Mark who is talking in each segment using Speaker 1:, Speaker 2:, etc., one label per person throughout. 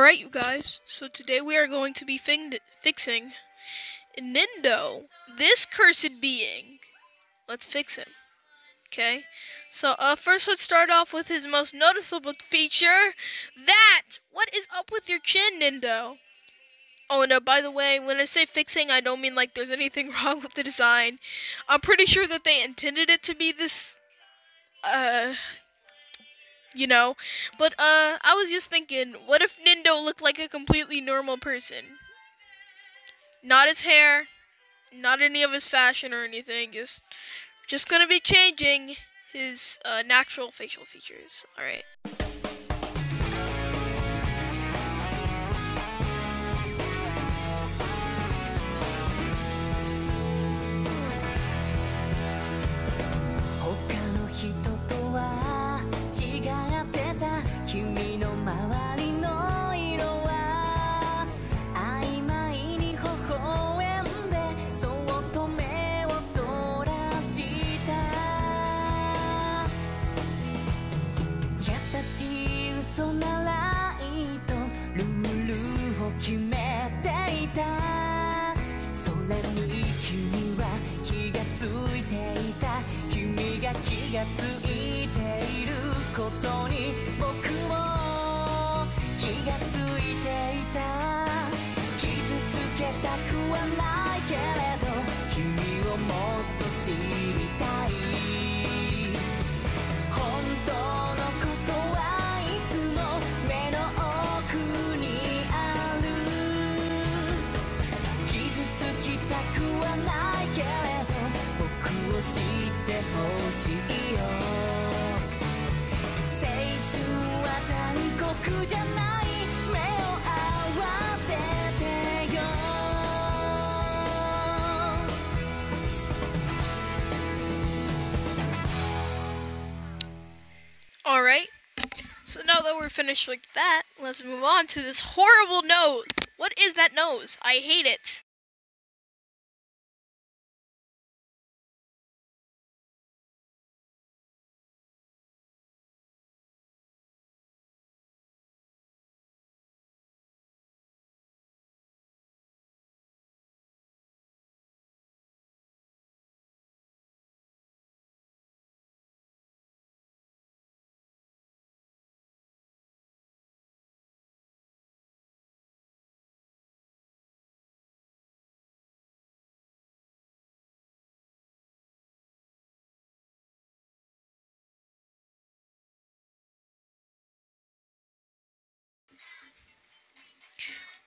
Speaker 1: Alright, you guys, so today we are going to be fixing Nendo, this cursed being. Let's fix him. Okay, so uh, first let's start off with his most noticeable feature. That! What is up with your chin, Nendo? Oh, and uh, by the way, when I say fixing, I don't mean like there's anything wrong with the design. I'm pretty sure that they intended it to be this, uh, you know. But uh, I was just thinking, what if Nendo looked like a completely normal person? Not his hair, not any of his fashion or anything. Just, just gonna be changing his uh, natural facial features. All right.
Speaker 2: そならいとルールを決めていた。それに君は気がついていた。君が気がついていることに僕も気がついていた。傷つけたくはないけど
Speaker 1: Alright, so now that we're finished with that, let's move on to this horrible nose. What is that nose? I hate it.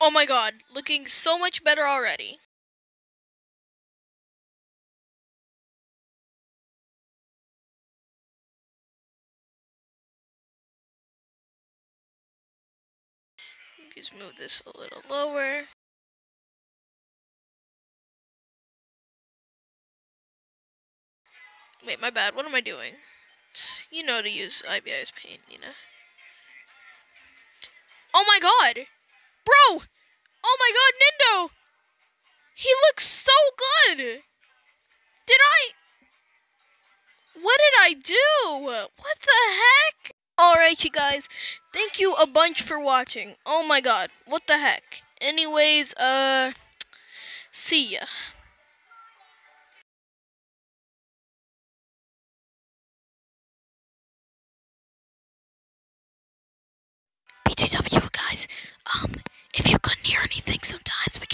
Speaker 1: Oh my god, looking so much better already. Just move this a little lower. Wait, my bad. What am I doing? You know to use IBIS paint, you know. Oh my god! Bro! Oh my god, Nendo! He looks so good! Did I... What did I do? What the heck? Alright, you guys. Thank you a bunch for watching. Oh my god. What the heck? Anyways, uh... See ya. BTW sometimes, we.